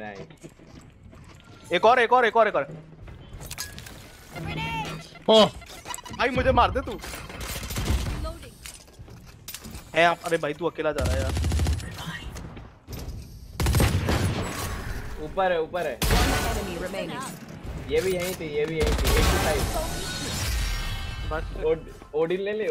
Nice एक और एक और एक और एक और। ओह भाई मुझे मार दे तू। है आप अरे भाई तू अकेला जा रहा है यार। ऊपर है ऊपर है। ये भी यहीं थी ये भी यहीं थी एक ही साइड बस ओडिन ले ले